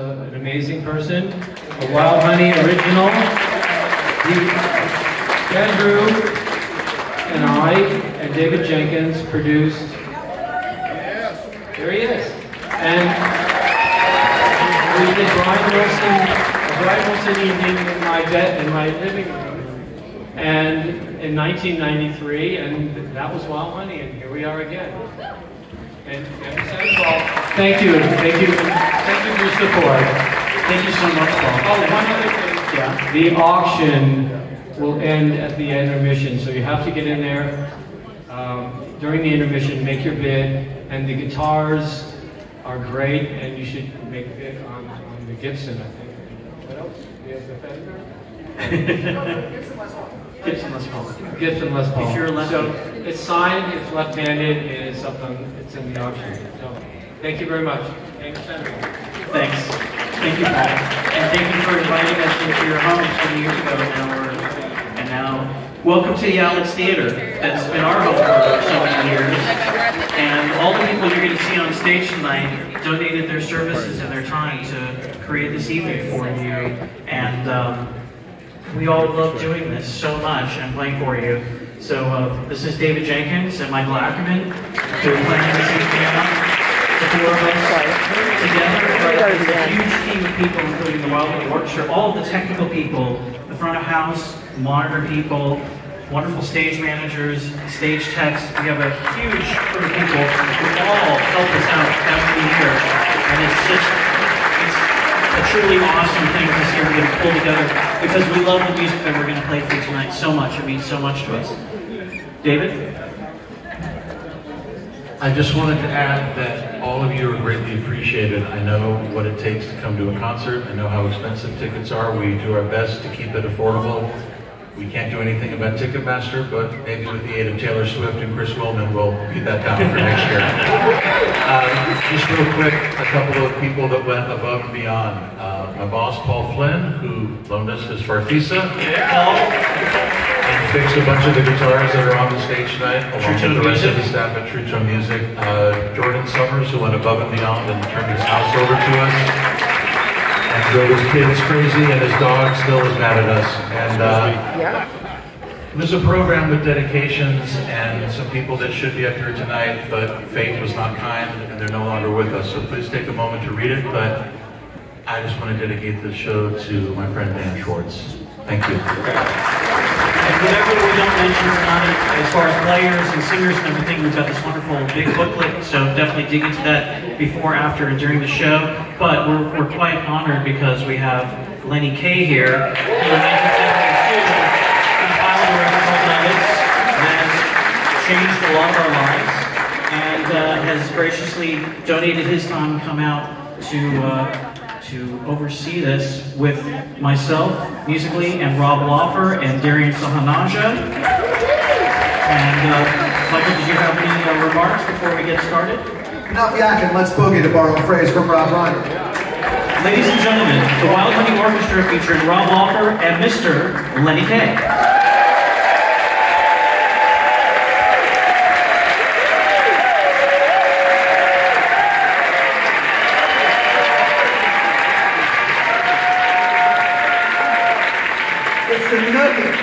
an amazing person, a Wild Honey original. Andrew and I and David Jenkins produced. There he is. And we did Brian Wilson, Brian Wilson evening in my bed, in my living room. And in 1993, and that was Wild Honey, and here we are again. And, and Paul, thank you, thank you, thank you for your support. Thank you so much, Paul. Oh, one other thing. Yeah. The auction will end at the intermission, so you have to get in there um, during the intermission, make your bid, and the guitars are great, and you should make a bid on, on the Gibson, I think. What else? Do you have the Fender? Gibson Les Paul. Gibson Les Paul. If you're a lefty. So it's signed, it's left-handed, and it's up on, it's in the auction. So thank you very much. Thanks. Thanks. Thank you, Paul. And thank you for inviting us into your home 20 years ago. And now we're, and now, welcome to the Alex Theatre. That's been our home for so many years. And all the people you're going to see on stage tonight donated their services and their time to create this evening for you. And um, we all love doing this so much and playing for you. So uh, this is David Jenkins and Michael Ackerman. They're playing this evening out. The four of us together, but it's a huge team of people, including the Wildwood Orchestra, all the technical people, the front of house, monitor people, wonderful stage managers, stage techs. We have a huge crew of people who all help us out every year. And it's just, it's a truly awesome thing to see everybody pull together because we love the music that we're going to play for you tonight so much. It means so much to us. David? I just wanted to add that all of you are greatly appreciated. I know what it takes to come to a concert. I know how expensive tickets are. We do our best to keep it affordable. We can't do anything about Ticketmaster, but maybe with the aid of Taylor Swift and Chris Willman, we'll beat that down for next year. Uh, just real quick, a couple of people that went above and beyond. Uh, my boss, Paul Flynn, who loaned us his Farfisa. And fixed a bunch of the guitars that are on the stage tonight, along True with the rest of the staff at True Tone Music. Uh, Jordan Summers, who went above and beyond and turned his house over to us. And drove his kids crazy, and his dog still is mad at us. And uh, there's a program with dedications and some people that should be up here tonight, but fate was not kind, and they're no longer with us. So please take a moment to read it. But I just want to dedicate this show to my friend Dan Schwartz. Thank you. And whatever we don't mention tonight, as far as players and singers and everything, we've got this wonderful big booklet, so definitely dig into that before, after, and during the show. But we're, we're quite honored because we have Lenny Kaye here, who in 1972 compiled a record called Nuggets that has changed a lot of our lives and uh, has graciously donated his time to come out to uh, to oversee this with myself musically and Rob Laufer and Darian Sahanaja. And uh, Michael, did you have any uh, remarks before we get started? Enough yakking, let's boogie to borrow a phrase from Rob Reiner. Ladies and gentlemen, the Wild Honey Orchestra featuring Rob Walker and Mr. Lenny Kaye. It's the nugget.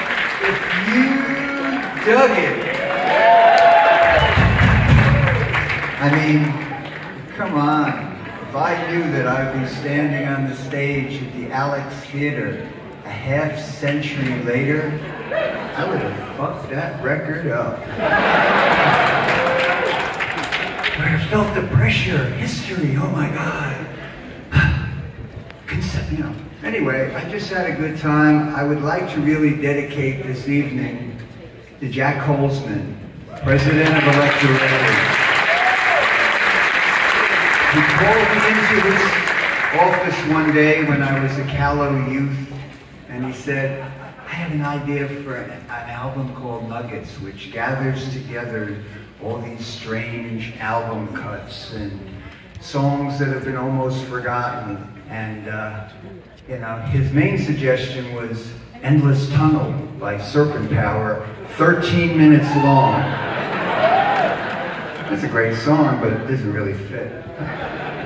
If you dug it. I mean, come on. If I knew that I'd be standing on the stage at the Alex Theatre a half century later, I would have fucked that record up. I would have felt the pressure, history, oh my God. Concept, you know. Anyway, I just had a good time. I would like to really dedicate this evening to Jac Holzman, president of Elektra Radio. He called me into his office one day when I was a callow youth, and he said, I had an idea for an, an album called Nuggets, which gathers together all these strange album cuts and songs that have been almost forgotten. And, uh, you know, his main suggestion was Endless Tunnel by Serpent Power, 13 minutes long. That's a great song, but it doesn't really fit.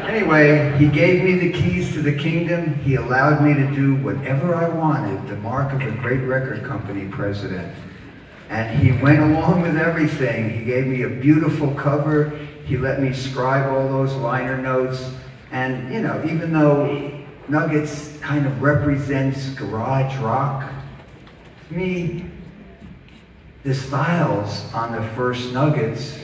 Anyway, he gave me the keys to the kingdom. He allowed me to do whatever I wanted, the mark of a great record company president. And he went along with everything. He gave me a beautiful cover. He let me scribe all those liner notes. And, you know, even though Nuggets kind of represents garage rock, To me, the styles on the first Nuggets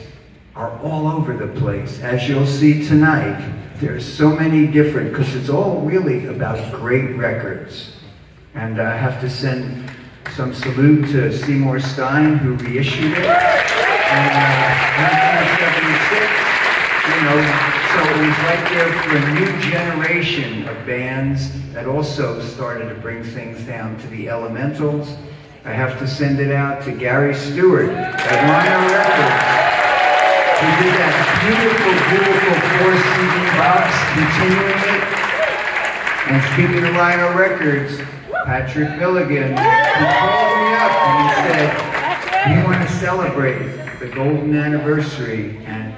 are all over the place. As you'll see tonight, there's so many different, because it's all really about great records. And I have to send some salute to Seymour Stein, who reissued it. And uh, 1976, you know, so it was right there for a new generation of bands that also started to bring things down to the elementals. I have to send it out to Gary Stewart at Rhino Records. He did that beautiful, beautiful four CD box, continuing it. And speaking of Rhino Records, Patrick Milligan, he called me up and he said, we want to celebrate the golden anniversary and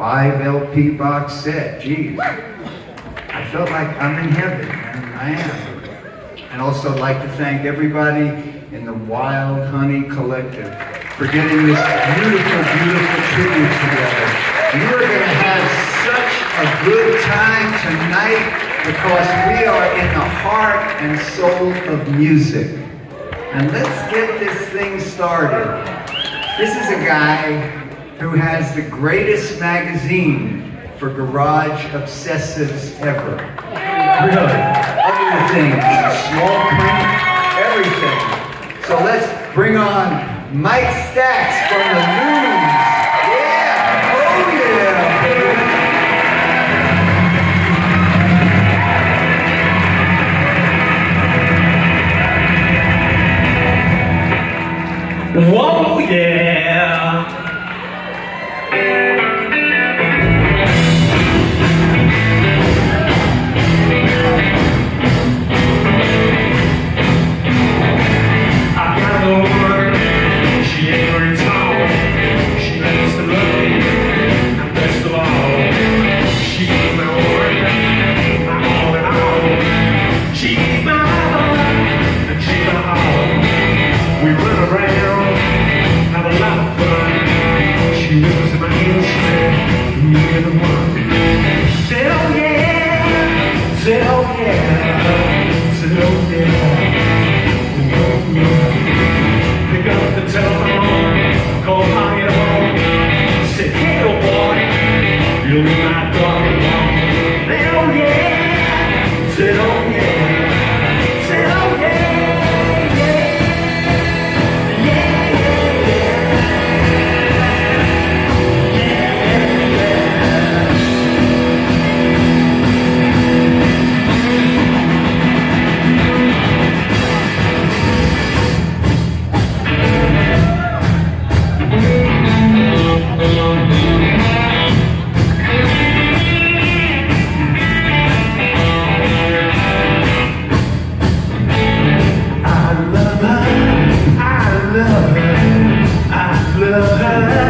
five LP box set. Geez, I felt like I'm in heaven, and I am. And also like to thank everybody in the Wild Honey Collective for getting this beautiful, beautiful tribute together. You are going to have such a good time tonight because we are in the heart and soul of music. And let's get this thing started. This is a guy who has the greatest magazine for garage obsessives ever. Really. Other things, small print, everything. So let's bring on Mike Stax from the Loons. Yeah! Oh yeah! Whoa, yeah! You're love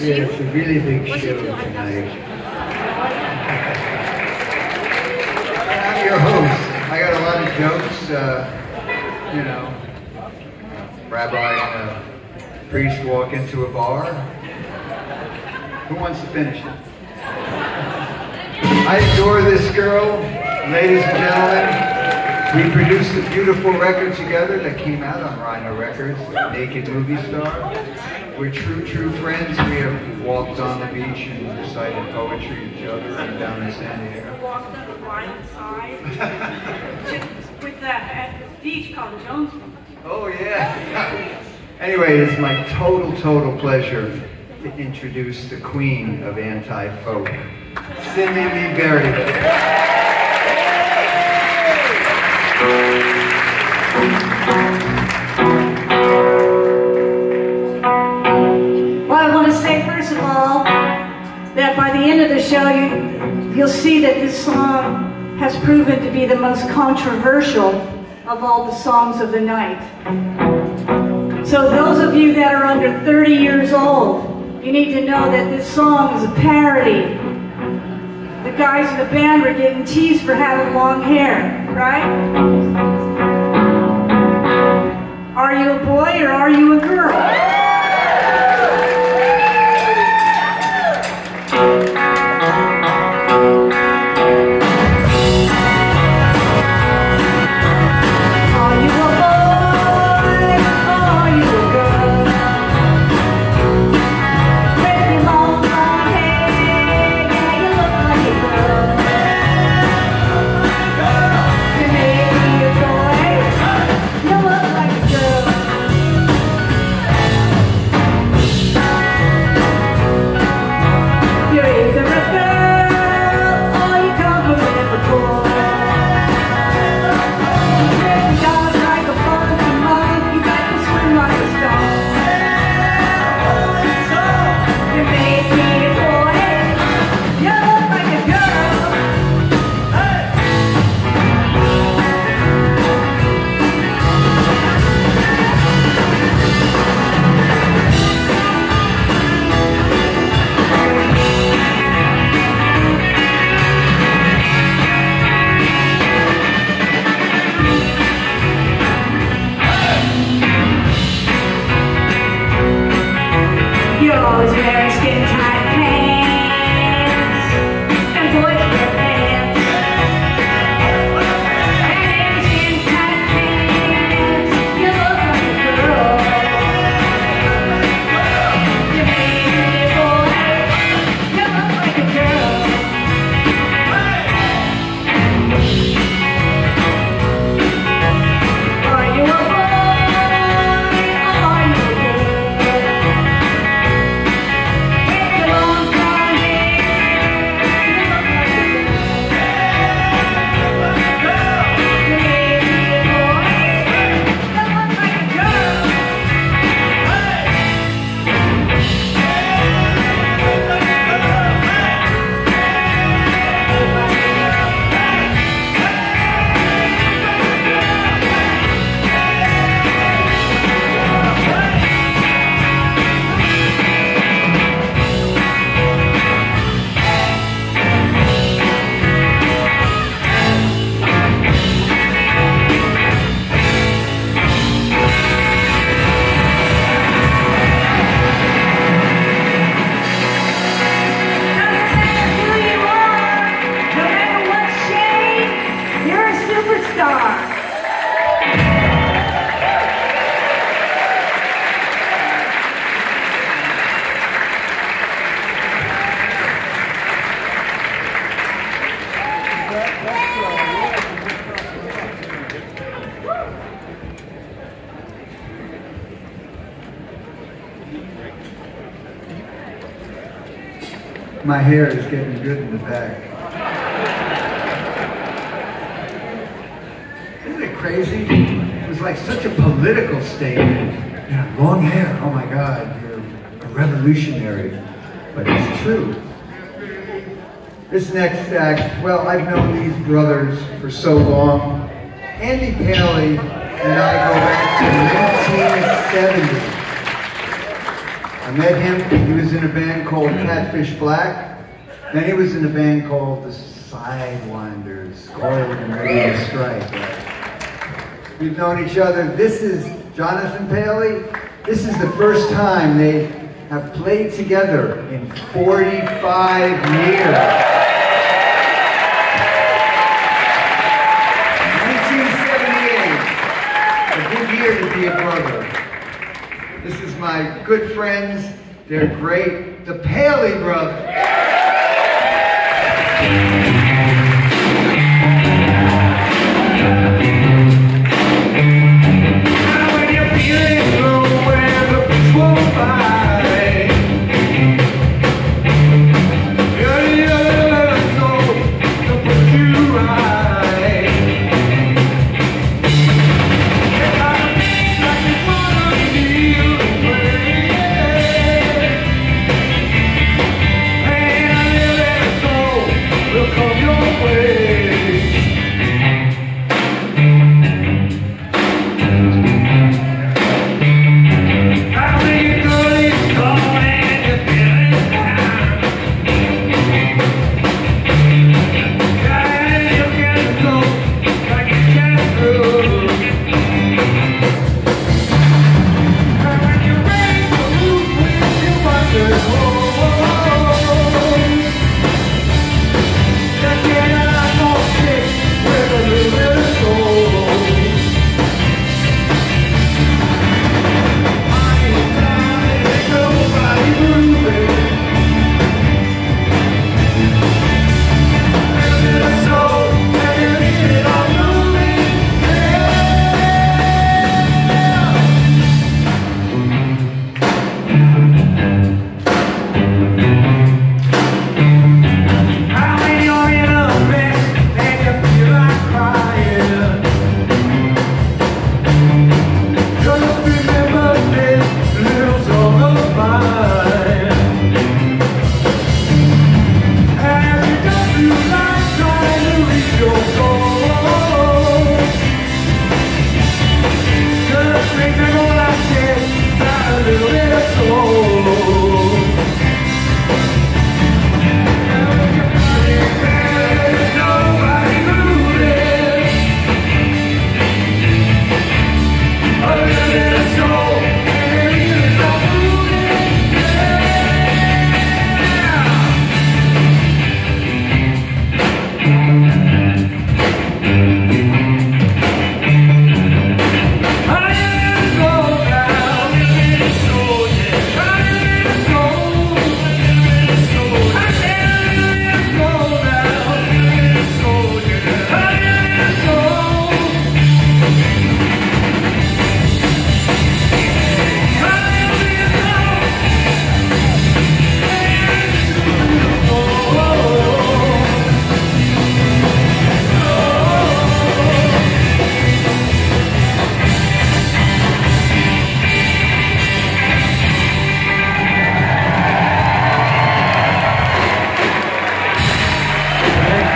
Yeah, it's a really big show tonight. I'm your host. I got a lot of jokes, uh, you know. Rabbi and a priest walk into a bar. Who wants to finish it? I adore this girl, ladies and gentlemen. We produced a beautiful record together that came out on Rhino Records, Naked Movie Star. We're true, true friends. We have walked on the beach and recited poetry to each other and down in San Diego. walked on the blind side with that at this beach called Jonesville. Oh, yeah. anyway, it's my total, total pleasure to introduce the queen of anti-folk, Cindy Lee Berry. See that this song has proven to be the most controversial of all the songs of the night. So those of you that are under 30 years old, you need to know that this song is a parody. The guys in the band were getting teased for having long hair, right? Are you a boy or are you a girl? Know, long hair, oh my God, you're a revolutionary. But it's true. This next act, well, I've known these brothers for so long. Andy Paley and I go back to 1970. I met him, he was in a band called Catfish Black. Then he was in a band called the Sidewinders, coiled and ready to strike. We've known each other. This is Jonathan Paley. This is the first time they have played together in 45 years. 1978, a good year to be a brother. This is my good friends. They're great. The Paley brothers.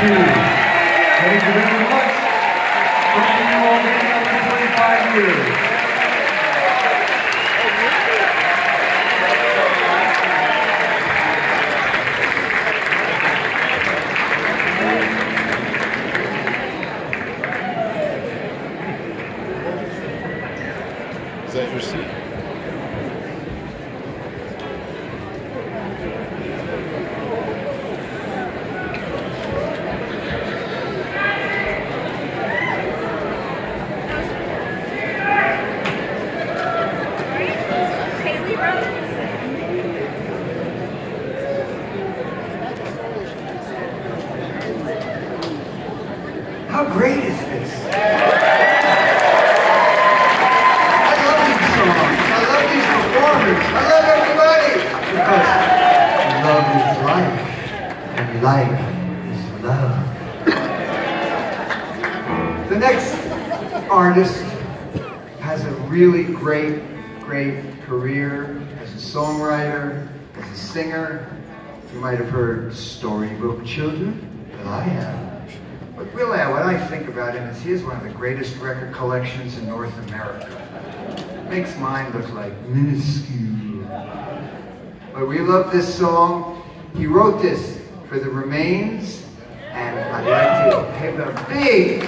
Thank you. Very much. Thank you all being here for 25 years. Is that your seat? Haley Rose. How great is this? I love these songs. I love these performers. I love everybody. Because love is life. And life is love. The next artist has a really great, great career as a songwriter, as a singer. You might have heard Storybook Children, and I have. But really, what I think about him is he has one of the greatest record collections in North America. Makes mine look like minuscule. but we love this song. He wrote this for the Remains, and I'd like to give a big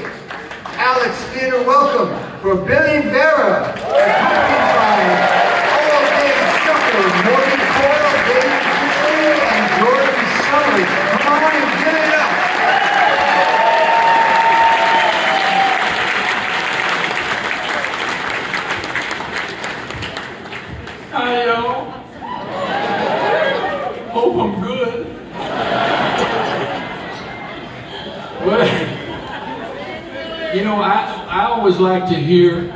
Alex Theatre welcome for Billy Vera, Morgan Coyle, David and. Come on it. Hi, y'all. Hope I'm good. Well, you know, I, I always like to hear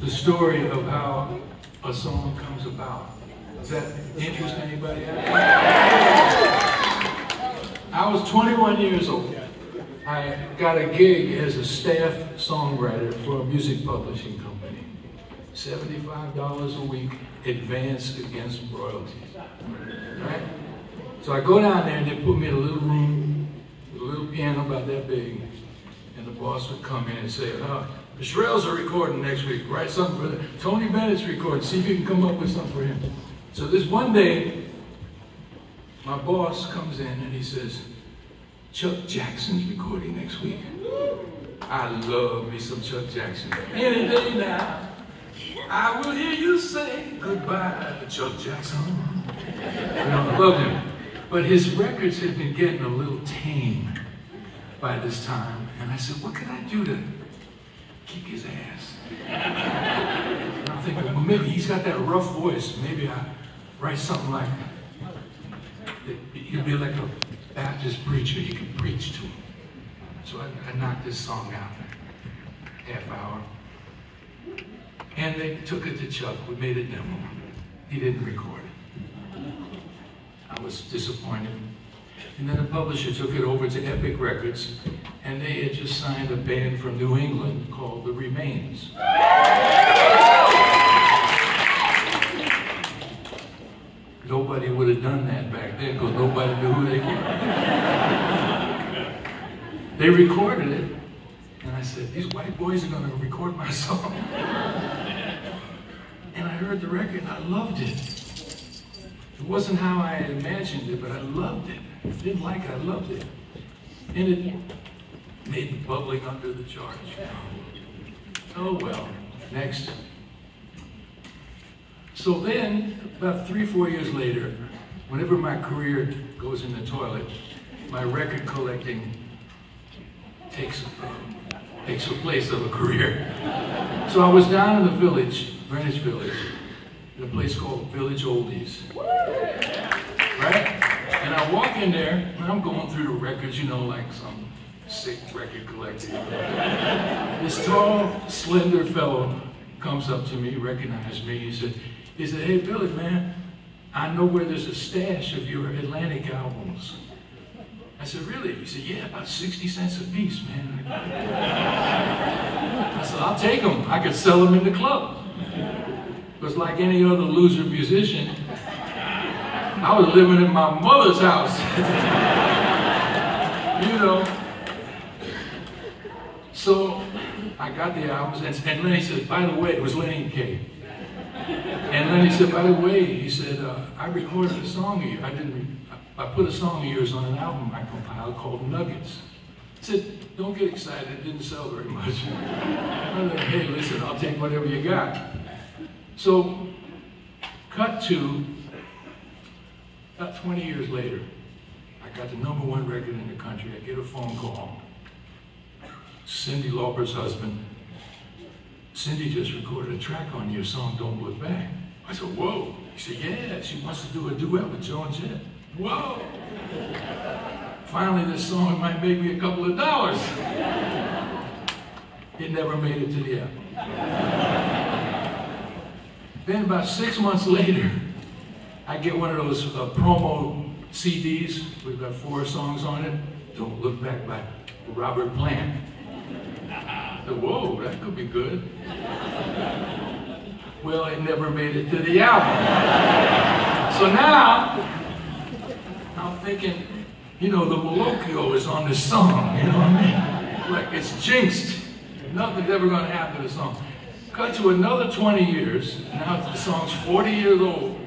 the story of how a song comes about. Does that interest anybody? I was 21 years old. I got a gig as a staff songwriter for a music publishing company. $75 a week advance against royalties. Right? So I go down there and they put me in a little room with a little piano about that big. And the boss would come in and say, oh, the Shirelles are recording next week. Write something for them. Tony Bennett's recording. See if you can come up with something for him. So this one day, my boss comes in and he says, Chuck Jackson's recording next week. I love me some Chuck Jackson. Any day now. I will hear you say goodbye to Chuck Jackson. I love him. But his records had been getting a little tame by this time. And I said, what can I do to kick his ass? And I'm thinking, well, maybe he's got that rough voice. Maybe I write something like, he'd be like a Baptist preacher. You could preach to him. So I, I knocked this song out, half hour. And they took it to Chuck. We made a demo. He didn't record it. I was disappointed. And then the publisher took it over to Epic Records, and they had just signed a band from New England called The Remains. Nobody would have done that back then because nobody knew who they were. they recorded it, and I said, these white boys are going to record my song. and I heard the record, and I loved it. It wasn't how I had imagined it, but I loved it. I didn't like it, I loved it. And it made me bubbling under the charge. Oh well, next. So then, about three, four years later, whenever my career goes in the toilet, my record collecting takes, uh, takes the place of a career. So I was down in the village, Greenwich Village, in a place called Village Oldies. Right? And I walk in there, and I'm going through the records, you know, like some sick record collector. This tall, slender fellow comes up to me, recognized me. He said, he said, hey, Billy, man, I know where there's a stash of your Atlantic albums. I said, really? He said, yeah, about 60 cents a piece, man. I said, I'll take them. I could sell them in the club. Because like any other loser musician, I was living in my mother's house. you know. So I got the albums, and, and Lenny said, by the way, it was Lenny and Kaye. And Lenny said, by the way, he said, uh, I recorded a song of yours. I didn't, I put a song of yours on an album I compiled called Nuggets. I said, don't get excited, it didn't sell very much. I said, hey, listen, I'll take whatever you got. So, cut to about 20 years later, I got the number one record in the country. I get a phone call. Cyndi Lauper's husband. Cindy just recorded a track on your song, Don't Look Back. I said, whoa. He said, yeah, she wants to do a duet with Joan Jett. Whoa. Finally, this song might make me a couple of dollars. It never made it to the album. Then about six months later, I get one of those uh, promo CDs. We've got four songs on it. Don't Look Back by Robert Plant. Said, whoa, that could be good. Well, it never made it to the album. So now, I'm thinking, you know, the Malocchio is on this song, you know what I mean? Like it's jinxed. Nothing's ever gonna happen to the song. Cut to another 20 years, now the song's 40 years old,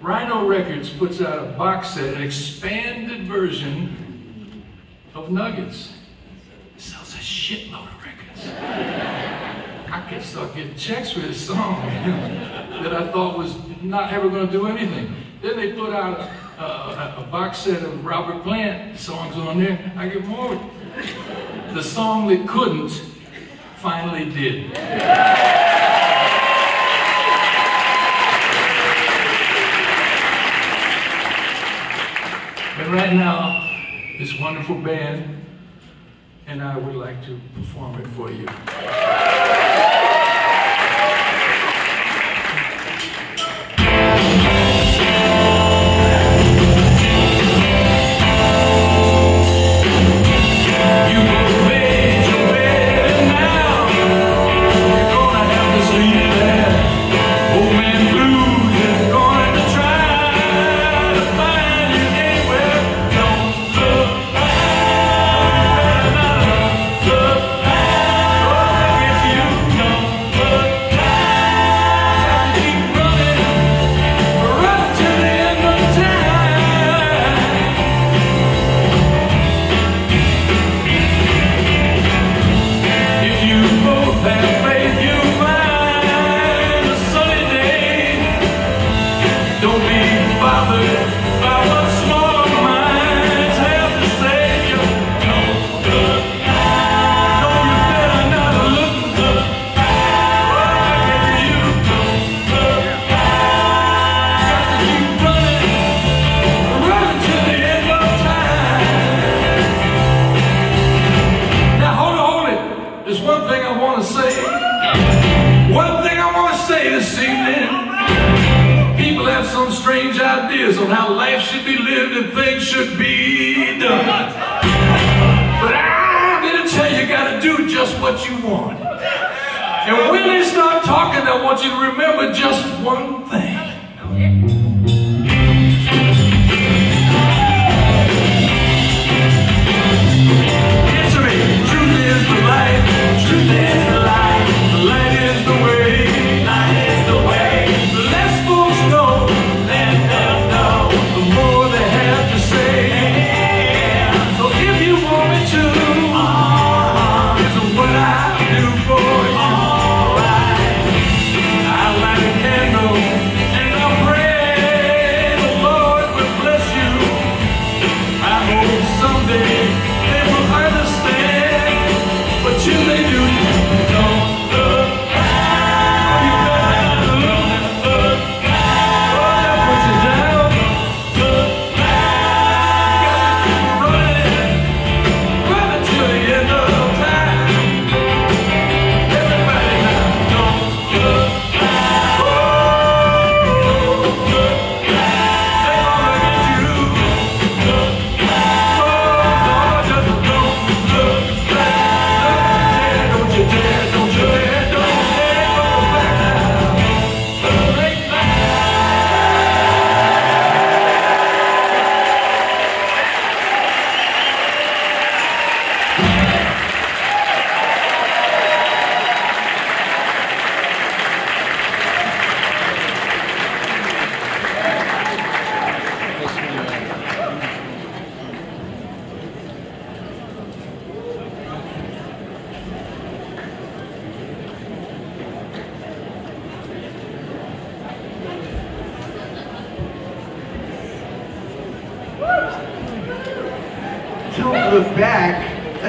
Rhino Records puts out a box set, an expanded version of Nuggets. It sells a shitload of records. I could start getting checks for this song that I thought was not ever going to do anything. Then they put out a, a, a box set of Robert Plant songs on there. I get more. The song that couldn't finally did. But right now, this wonderful band and I would like to perform it for you. You talking, I want you to remember just one thing.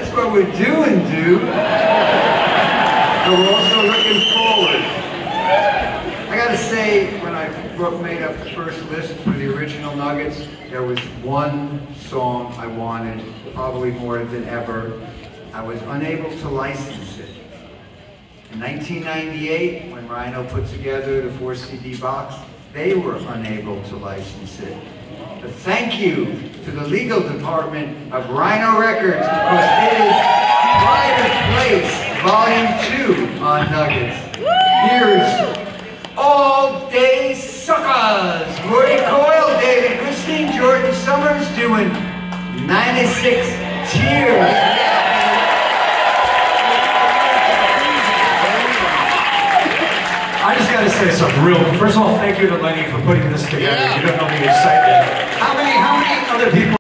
That's what we're doing, dude. But we're also looking forward. I gotta say, when I made up the first list for the original Nuggets, there was one song I wanted, probably more than ever. I was unable to license it. In 1998, when Rhino put together the four CD box, they were unable to license it. But thank you to the legal department of Rhino Records because it is Pride of Place Volume 2 on Nuggets. Here's All Day Suckers. Morty Coyle, David Christine, Jordan Summers doing 96 Tears. I just gotta say something real. First of all, thank you to Lenny for putting this together. Yeah. You don't know the excitement. How many, how many other people?